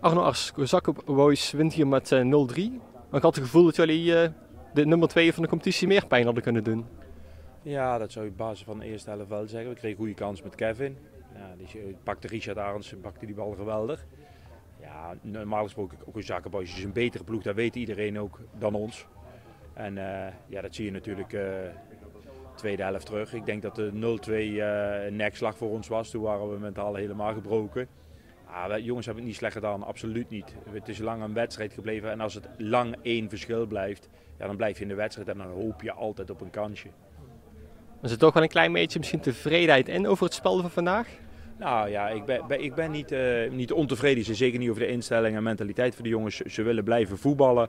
Arno Ars, Kozak Boys wint hier met uh, 0-3. Maar ik had het gevoel dat jullie uh, de nummer 2 van de competitie meer pijn hadden kunnen doen. Ja, dat zou je op basis van de eerste helft wel zeggen. We kregen goede kans met Kevin. Ja, die pakte Richard Arends pakte die bal geweldig. Ja, normaal gesproken ook Boys is een betere ploeg, dat weet iedereen ook dan ons. En ja, dat zie je natuurlijk uh, tweede helft terug. Ik denk dat de 0-2 uh, een nekslag voor ons was. Toen waren we mentaal helemaal gebroken. Ah, jongens hebben het niet slecht gedaan, absoluut niet. Het is lang een wedstrijd gebleven en als het lang één verschil blijft, ja, dan blijf je in de wedstrijd en dan hoop je altijd op een kansje. Er zit toch wel een klein beetje misschien tevredenheid in over het spel van vandaag? Nou ja, ik ben, ik ben niet, uh, niet ontevreden. Ze zeker niet over de instelling en mentaliteit van de jongens. Ze willen blijven voetballen.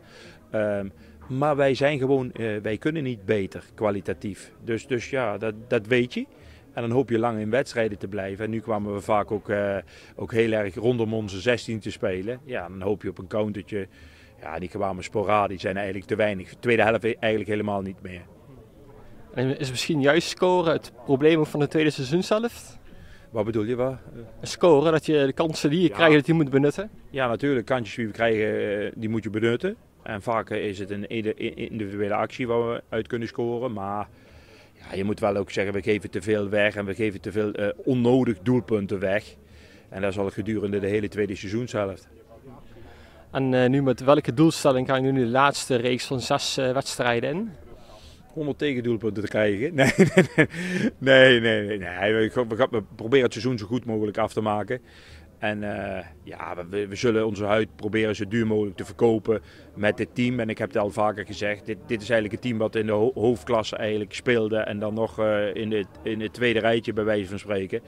Um, maar wij zijn gewoon, uh, wij kunnen niet beter kwalitatief. Dus, dus ja, dat, dat weet je. En dan hoop je lang in wedstrijden te blijven. En nu kwamen we vaak ook, uh, ook heel erg rondom onze 16 te spelen. Ja, dan hoop je op een countertje. Ja, die kwamen sporadisch zijn eigenlijk te weinig. tweede helft eigenlijk helemaal niet meer. En is misschien juist scoren het probleem van de tweede seizoenshelft? Wat bedoel je? Wat? Scoren, dat je de kansen die je ja. krijgt, dat je moet benutten? Ja, natuurlijk. Kansjes die we krijgen, die moet je benutten. En vaak is het een individuele actie waar we uit kunnen scoren. Maar ja, je moet wel ook zeggen, we geven te veel weg en we geven te veel uh, onnodig doelpunten weg. En dat is al gedurende de hele tweede seizoenshelft. En uh, nu met welke doelstelling gaan jullie nu de laatste reeks van zes uh, wedstrijden in? 100 tegendoelpunten te krijgen. Nee, nee, nee. nee, nee, nee. We, we proberen het seizoen zo goed mogelijk af te maken. En uh, ja, we, zullen onze huid proberen zo duur mogelijk te verkopen met dit team. En ik heb het al vaker gezegd, dit, dit is eigenlijk het team wat in de ho hoofdklasse eigenlijk speelde. En dan nog uh, in, het, in tweede rijtje bij wijze van spreken.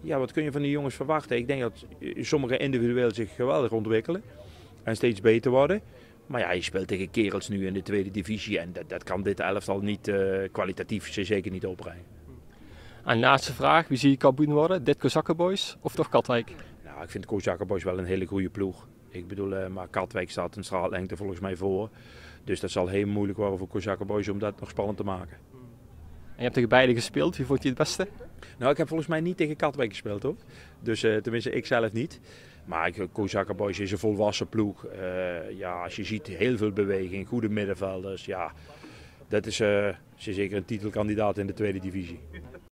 Ja, wat kun je van die jongens verwachten? Ik denk dat sommige individueel zich geweldig ontwikkelen. En steeds beter worden. Maar ja, je speelt tegen kerels nu in de tweede divisie. En dat, dat kan dit elftal niet kwalitatief zeker niet opbrengen. En laatste vraag, wie zie je kampioen worden? Dit Kozakkenboys of toch Katwijk? Nou, ik vind Kozakkenboys wel een hele goede ploeg. Ik bedoel, uh, maar Katwijk staat een straatlengte volgens mij voor. Dus dat zal heel moeilijk worden voor Kozakkenboys om dat nog spannend te maken. En je hebt tegen beide gespeeld, wie vond je het beste? Nou, ik heb volgens mij niet tegen Katwijk gespeeld hoor. Dus uh, tenminste, ik zelf niet. Maar Kozakka Boys is een volwassen ploeg. Uh, ja, als je ziet, heel veel beweging, goede middenvelders. Ja, dat is uh, zeker een titelkandidaat in de tweede divisie.